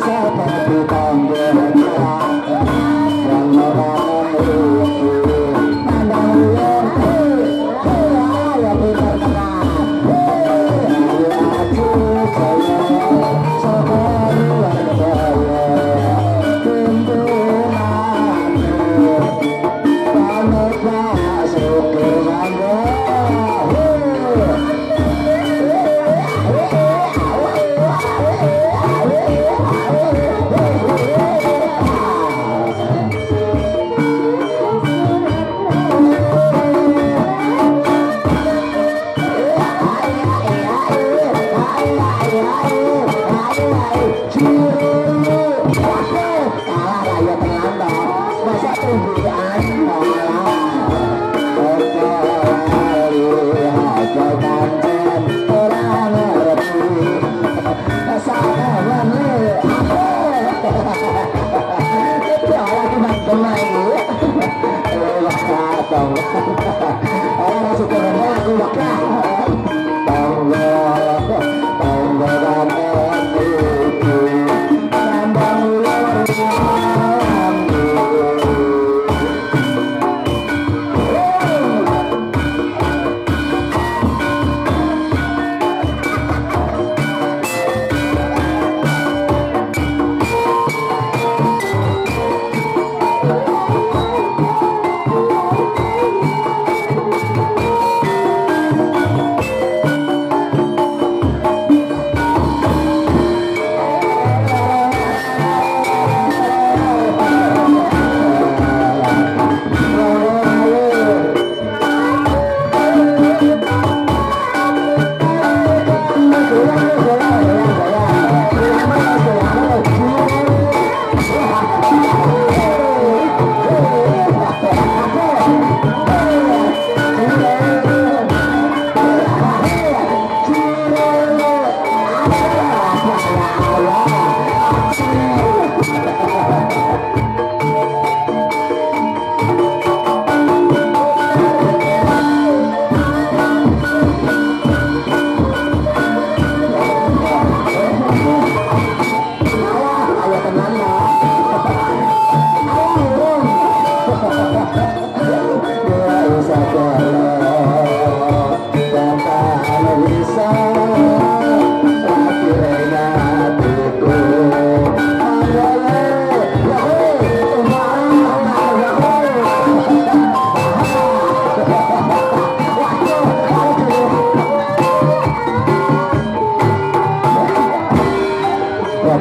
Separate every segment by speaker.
Speaker 1: I'm a Tomai, tomai, tomai, tomai, tomai,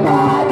Speaker 1: Bye.